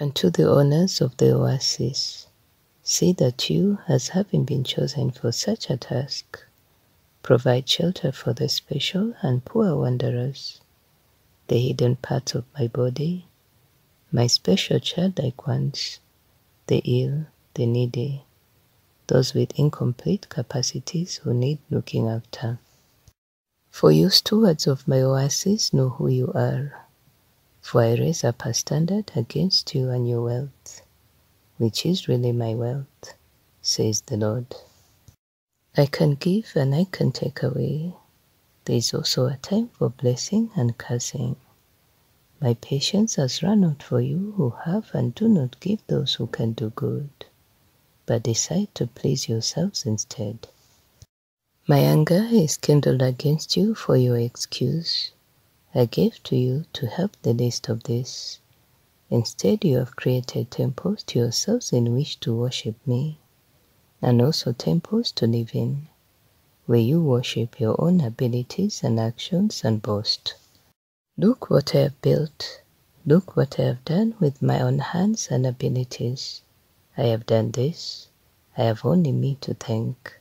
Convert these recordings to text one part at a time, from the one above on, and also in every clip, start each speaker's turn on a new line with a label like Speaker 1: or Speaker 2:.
Speaker 1: and to the owners of the oasis, see that you, as having been chosen for such a task, provide shelter for the special and poor wanderers, the hidden parts of my body, my special childlike ones, the ill, the needy, those with incomplete capacities who need looking after. For you stewards of my oasis know who you are for I raise up a standard against you and your wealth, which is really my wealth, says the Lord. I can give and I can take away. There is also a time for blessing and cursing. My patience has run out for you who have and do not give those who can do good, but decide to please yourselves instead. My anger is kindled against you for your excuse I gave to you to help the least of this. Instead, you have created temples to yourselves in which to worship me, and also temples to live in, where you worship your own abilities and actions and boast. Look what I have built. Look what I have done with my own hands and abilities. I have done this. I have only me to thank.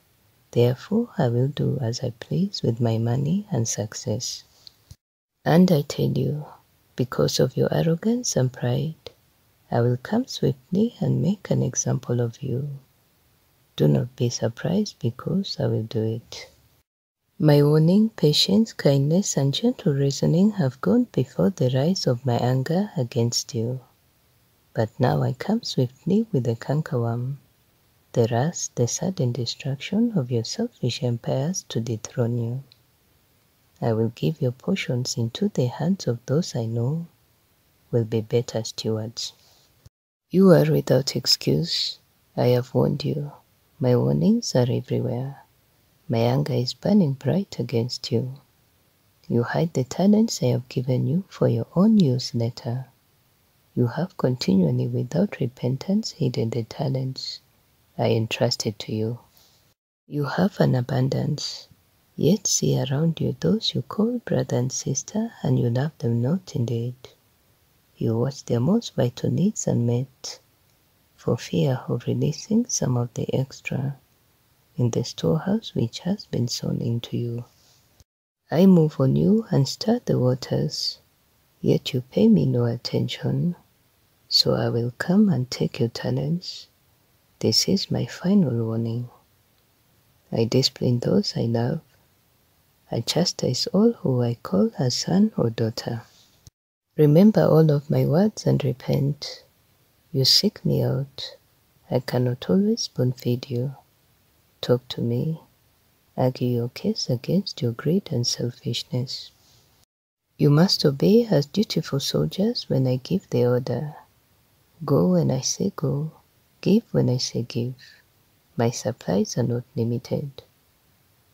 Speaker 1: Therefore, I will do as I please with my money and success. And I tell you, because of your arrogance and pride, I will come swiftly and make an example of you. Do not be surprised because I will do it. My warning, patience, kindness, and gentle reasoning have gone before the rise of my anger against you. But now I come swiftly with the cankerworm, the wrath, the sudden destruction of your selfish empires to dethrone you. I will give your portions into the hands of those I know will be better stewards. You are without excuse. I have warned you. My warnings are everywhere. My anger is burning bright against you. You hide the talents I have given you for your own use later. You have continually, without repentance, hidden the talents I entrusted to you. You have an abundance, Yet see around you those you call brother and sister, and you love them not indeed. You watch their most vital needs unmet, for fear of releasing some of the extra in the storehouse which has been sown into you. I move on you and stir the waters, yet you pay me no attention. So I will come and take your talents. This is my final warning. I discipline those I love I chastise all who I call a son or daughter. Remember all of my words and repent. You seek me out. I cannot always spoon feed you. Talk to me. Argue your case against your greed and selfishness. You must obey as dutiful soldiers when I give the order. Go when I say go. Give when I say give. My supplies are not limited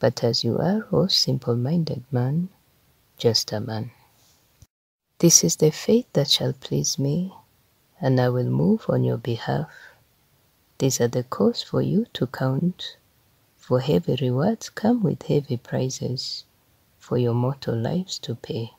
Speaker 1: but as you are, O simple minded man, just a man. This is the faith that shall please me, and I will move on your behalf. These are the costs for you to count, for heavy rewards come with heavy prizes for your mortal lives to pay.